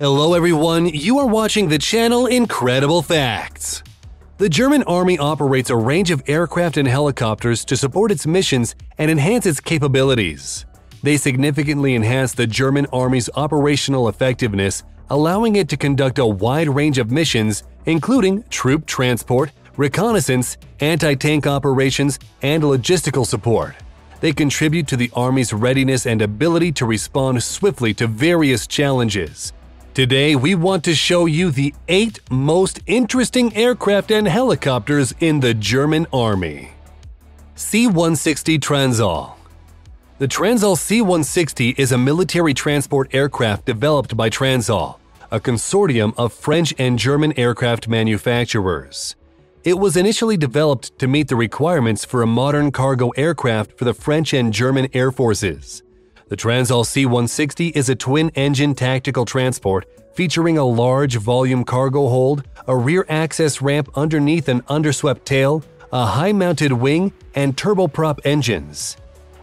Hello everyone, you are watching the channel Incredible Facts. The German Army operates a range of aircraft and helicopters to support its missions and enhance its capabilities. They significantly enhance the German Army's operational effectiveness, allowing it to conduct a wide range of missions, including troop transport, reconnaissance, anti-tank operations, and logistical support. They contribute to the Army's readiness and ability to respond swiftly to various challenges. Today, we want to show you the 8 most interesting aircraft and helicopters in the German Army. C-160 Transall The Transall C-160 is a military transport aircraft developed by Transall, a consortium of French and German aircraft manufacturers. It was initially developed to meet the requirements for a modern cargo aircraft for the French and German air forces. The Transall C-160 is a twin-engine tactical transport featuring a large volume cargo hold, a rear access ramp underneath an underswept tail, a high-mounted wing, and turboprop engines.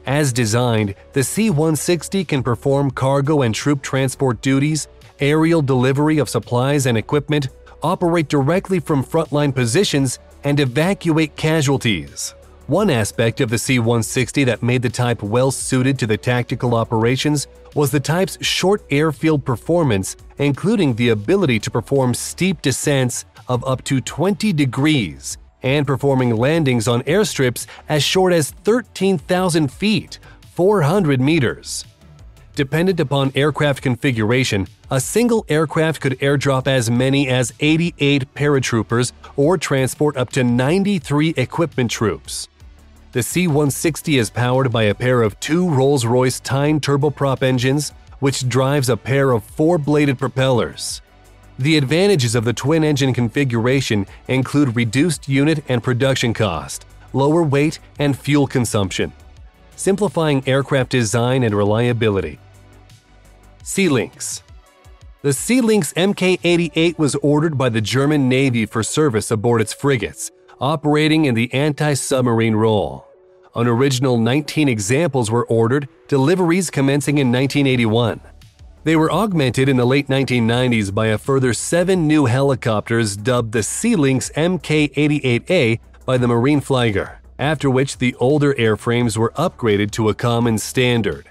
As designed, the C-160 can perform cargo and troop transport duties, aerial delivery of supplies and equipment, operate directly from frontline positions, and evacuate casualties. One aspect of the C-160 that made the type well suited to the tactical operations was the type's short airfield performance, including the ability to perform steep descents of up to 20 degrees and performing landings on airstrips as short as 13,000 feet 400 meters. Dependent upon aircraft configuration, a single aircraft could airdrop as many as 88 paratroopers or transport up to 93 equipment troops. The C-160 is powered by a pair of two Rolls-Royce Tyne turboprop engines, which drives a pair of four-bladed propellers. The advantages of the twin-engine configuration include reduced unit and production cost, lower weight, and fuel consumption, simplifying aircraft design and reliability. Sea-Lynx The Sea-Lynx Mk-88 was ordered by the German Navy for service aboard its frigates, operating in the anti-submarine role. An original 19 examples were ordered, deliveries commencing in 1981. They were augmented in the late 1990s by a further seven new helicopters dubbed the Sea-Lynx Mk-88A by the Marine Flieger, after which the older airframes were upgraded to a common standard.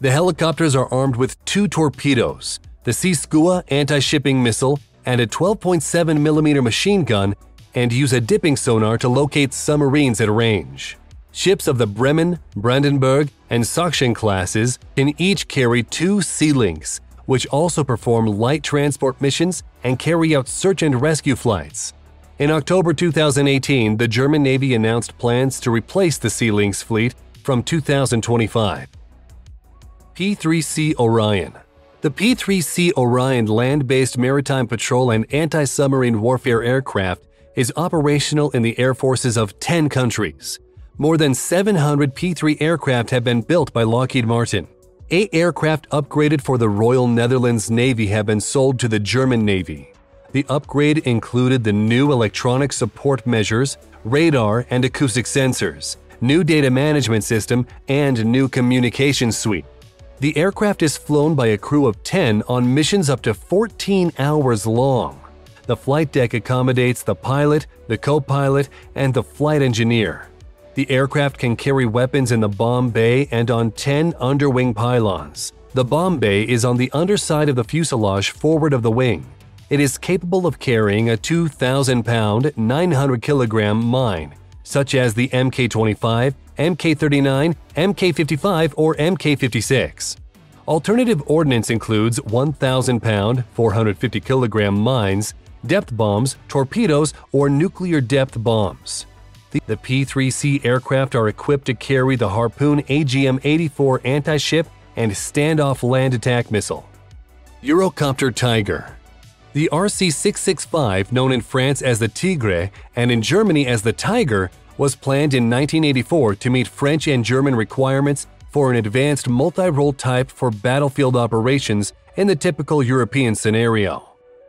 The helicopters are armed with two torpedoes, the Sea Skua anti-shipping missile, and a 12.7mm machine gun and use a dipping sonar to locate submarines at range. Ships of the Bremen, Brandenburg, and Sachsen classes can each carry two Sea-Lynx, which also perform light transport missions and carry out search and rescue flights. In October 2018, the German Navy announced plans to replace the Sea-Lynx fleet from 2025. P-3C Orion The P-3C Orion land-based maritime patrol and anti-submarine warfare aircraft is operational in the air forces of 10 countries. More than 700 P-3 aircraft have been built by Lockheed Martin. Eight aircraft upgraded for the Royal Netherlands Navy have been sold to the German Navy. The upgrade included the new electronic support measures, radar and acoustic sensors, new data management system, and new communication suite. The aircraft is flown by a crew of 10 on missions up to 14 hours long. The flight deck accommodates the pilot, the co-pilot, and the flight engineer. The aircraft can carry weapons in the bomb bay and on 10 underwing pylons. The bomb bay is on the underside of the fuselage forward of the wing. It is capable of carrying a 2,000-pound, 900-kilogram mine, such as the Mk-25, Mk-39, Mk-55, or Mk-56. Alternative ordnance includes 1,000-pound, 450-kilogram mines, depth bombs, torpedoes, or nuclear depth bombs. The, the P-3C aircraft are equipped to carry the Harpoon AGM-84 anti-ship and standoff land attack missile. Eurocopter Tiger The EC-665, known in France as the Tigre and in Germany as the Tiger, was planned in 1984 to meet French and German requirements for an advanced multi-role type for battlefield operations in the typical European scenario.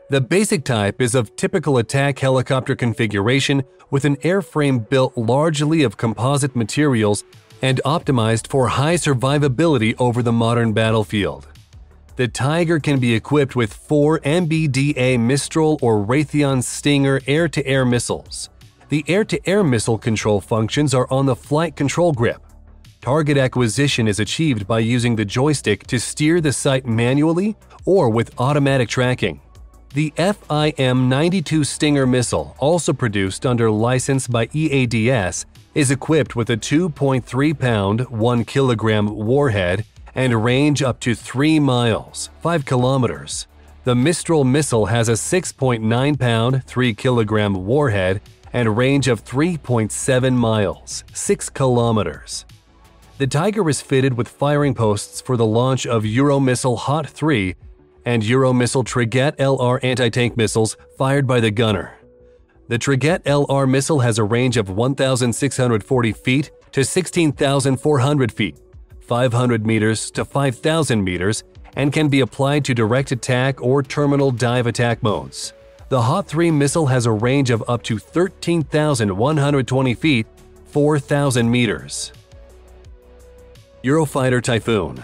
The basic type is of typical attack helicopter configuration with an airframe built largely of composite materials and optimized for high survivability over the modern battlefield. The Tiger can be equipped with four MBDA Mistral or Raytheon Stinger air to air missiles. The air to air missile control functions are on the flight control grip. Target acquisition is achieved by using the joystick to steer the sight manually or with automatic tracking. The FIM-92 Stinger missile, also produced under license by EADS, is equipped with a 2.3-pound, 1 kilogram warhead and range up to 3 miles 5 kilometers. The Mistral missile has a 6.9 pound 3 kilogram warhead and a range of 3.7 miles 6 kilometers. The Tiger is fitted with firing posts for the launch of Euromissile Hot 3 and Euromissile Trigat LR anti-tank missiles fired by the gunner. The Trigat LR missile has a range of 1,640 feet to 16,400 feet 500 meters to 5,000 meters and can be applied to direct attack or terminal dive attack modes. The Hot 3 missile has a range of up to 13,120 feet 4,000 meters. Eurofighter Typhoon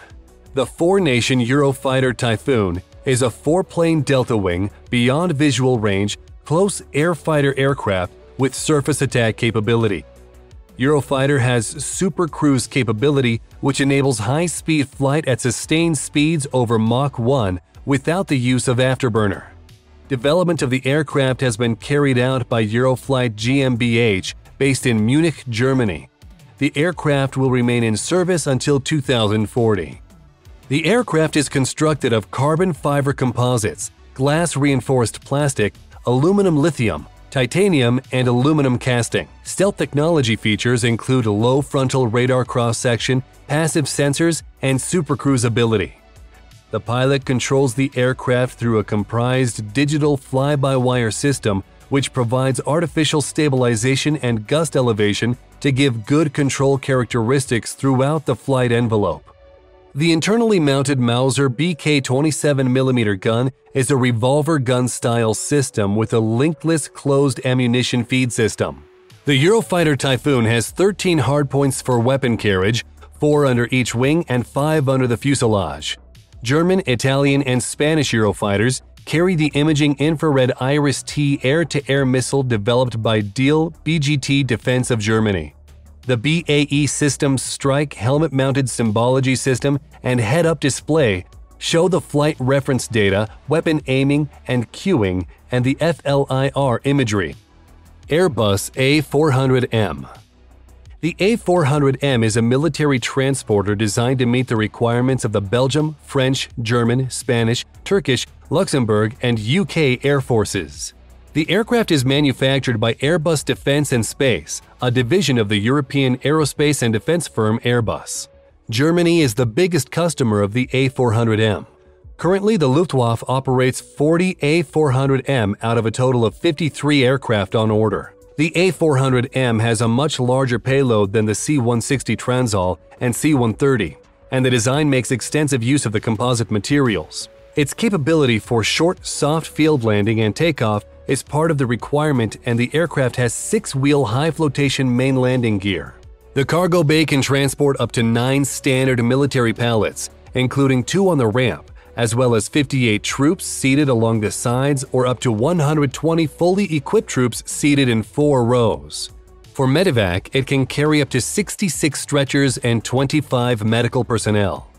The four-nation Eurofighter Typhoon is a four-plane delta wing, beyond visual range, close air fighter aircraft with surface attack capability. Eurofighter has super cruise capability, which enables high-speed flight at sustained speeds over Mach 1 without the use of afterburner. Development of the aircraft has been carried out by Eurofighter GmbH, based in Munich, Germany. The aircraft will remain in service until 2040. The aircraft is constructed of carbon fiber composites, glass reinforced plastic, aluminum lithium, titanium, and aluminum casting. Stealth technology features include low frontal radar cross-section, passive sensors, and supercruise ability. The pilot controls the aircraft through a comprised digital fly-by-wire system which provides artificial stabilization and gust alleviation to give good control characteristics throughout the flight envelope. The internally mounted Mauser BK 27mm gun is a revolver gun style system with a linkless closed ammunition feed system. The Eurofighter Typhoon has 13 hardpoints for weapon carriage, 4 under each wing and 5 under the fuselage. German, Italian, and Spanish Eurofighters carry the imaging infrared Iris-T air-to-air missile developed by Diehl BGT Defense of Germany. The BAE Systems Strike helmet-mounted symbology system and head-up display show the flight reference data, weapon aiming and cueing, and the FLIR imagery. Airbus A400M The A400M is a military transporter designed to meet the requirements of the Belgium, French, German, Spanish, Turkish, Luxembourg, and UK Air Forces. The aircraft is manufactured by Airbus Defence and Space, a division of the European aerospace and defense firm Airbus. Germany is the biggest customer of the A400M. Currently, the Luftwaffe operates 40 A400M out of a total of 53 aircraft on order. The A400M has a much larger payload than the C-160 Transall and C-130, and the design makes extensive use of the composite materials. Its capability for short, soft field landing and takeoff is part of the requirement and the aircraft has six-wheel high-flotation main landing gear. The cargo bay can transport up to nine standard military pallets, including two on the ramp, as well as 58 troops seated along the sides or up to 120 fully equipped troops seated in four rows. For medevac, it can carry up to 66 stretchers and 25 medical personnel.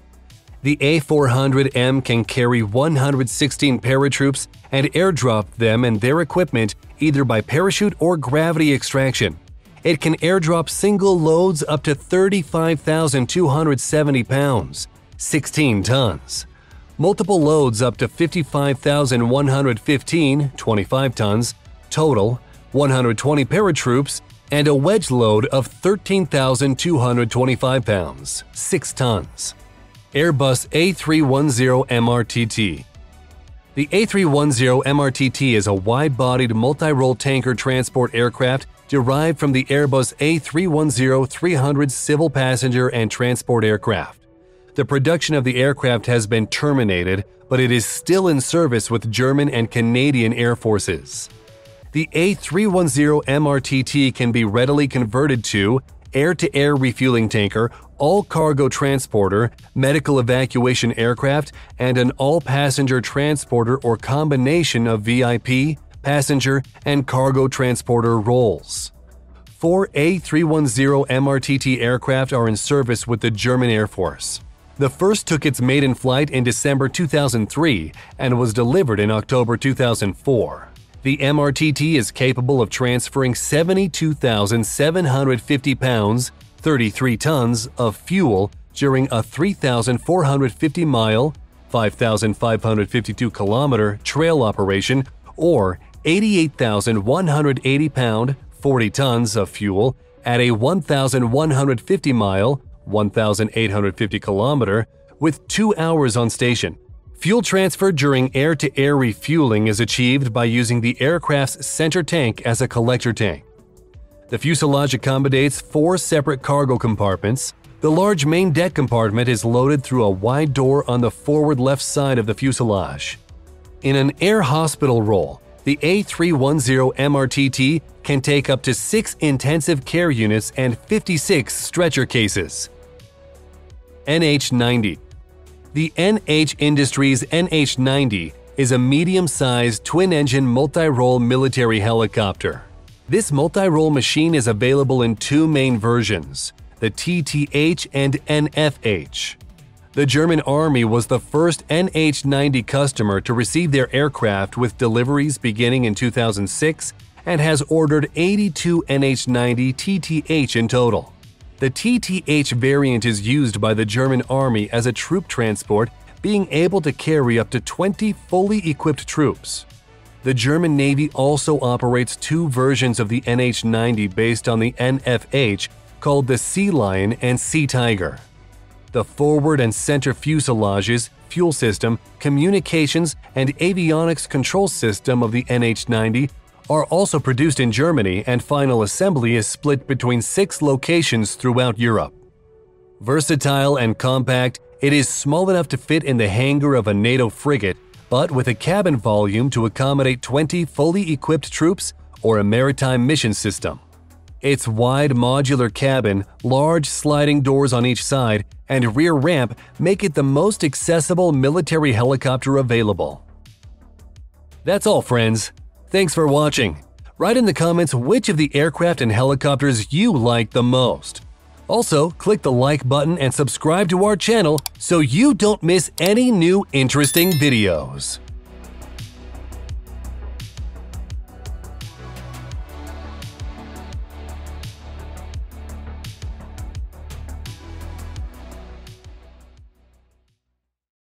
The A400M can carry 116 paratroops and airdrop them and their equipment either by parachute or gravity extraction. It can airdrop single loads up to 35,270 pounds, 16 tons. Multiple loads up to 55,115, 25 tons, total, 120 paratroops, and a wedge load of 13,225 pounds, 6 tons. Airbus A310 MRTT. The A310 MRTT is a wide-bodied multi-role tanker transport aircraft derived from the Airbus A310-300 civil passenger and transport aircraft. The production of the aircraft has been terminated, but it is still in service with German and Canadian air forces. The A310 MRTT can be readily converted to air-to-air refueling tanker all-cargo transporter, medical evacuation aircraft, and an all-passenger transporter or combination of VIP, passenger, and cargo transporter roles. Four A310 MRTT aircraft are in service with the German Air Force. The first took its maiden flight in December 2003 and was delivered in October 2004. The MRTT is capable of transferring 72,750 pounds 33 tons of fuel during a 3,450 mile, 5,552 kilometer trail operation or 88,180 pound, 40 tons of fuel at a 1,150 mile, 1,850 kilometer with 2 hours on station. Fuel transfer during air-to-air refueling is achieved by using the aircraft's center tank as a collector tank. The fuselage accommodates four separate cargo compartments. The large main deck compartment is loaded through a wide door on the forward left side of the fuselage. In an air hospital role, the A310 MRTT can take up to 6 intensive care units and 56 stretcher cases. NH-90 The NH Industries NH-90 is a medium-sized twin-engine multi-role military helicopter. This multi-role machine is available in two main versions, the TTH and NFH. The German Army was the first NH-90 customer to receive their aircraft with deliveries beginning in 2006 and has ordered 82 NH-90 TTH in total. The TTH variant is used by the German Army as a troop transport, being able to carry up to 20 fully equipped troops. The German Navy also operates two versions of the NH-90 based on the NFH called the Sea Lion and Sea Tiger. The forward and center fuselages, fuel system, communications, and avionics control system of the NH-90 are also produced in Germany and final assembly is split between six locations throughout Europe. Versatile and compact, it is small enough to fit in the hangar of a NATO frigate but with a cabin volume to accommodate 20 fully equipped troops or a maritime mission system. Its wide modular cabin, large sliding doors on each side, and rear ramp make it the most accessible military helicopter available. That's all, friends. Thanks for watching. Write in the comments which of the aircraft and helicopters you like the most. Also, click the like button and subscribe to our channel so you don't miss any new interesting videos.